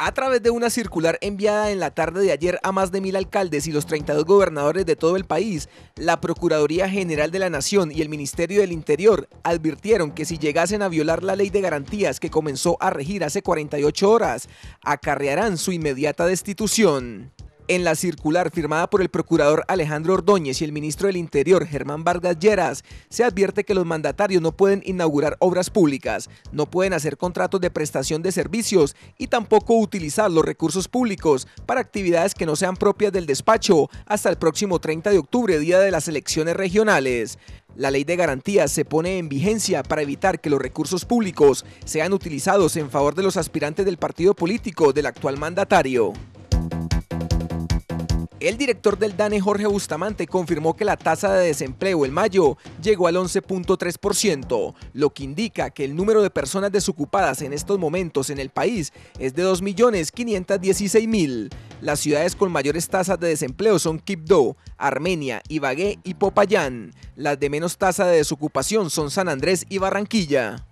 A través de una circular enviada en la tarde de ayer a más de mil alcaldes y los 32 gobernadores de todo el país, la Procuraduría General de la Nación y el Ministerio del Interior advirtieron que si llegasen a violar la ley de garantías que comenzó a regir hace 48 horas, acarrearán su inmediata destitución. En la circular firmada por el procurador Alejandro Ordóñez y el ministro del Interior Germán Vargas Lleras, se advierte que los mandatarios no pueden inaugurar obras públicas, no pueden hacer contratos de prestación de servicios y tampoco utilizar los recursos públicos para actividades que no sean propias del despacho hasta el próximo 30 de octubre, día de las elecciones regionales. La ley de garantías se pone en vigencia para evitar que los recursos públicos sean utilizados en favor de los aspirantes del partido político del actual mandatario. El director del DANE, Jorge Bustamante, confirmó que la tasa de desempleo en mayo llegó al 11.3%, lo que indica que el número de personas desocupadas en estos momentos en el país es de 2.516.000. Las ciudades con mayores tasas de desempleo son Quibdó, Armenia, Ibagué y Popayán. Las de menos tasa de desocupación son San Andrés y Barranquilla.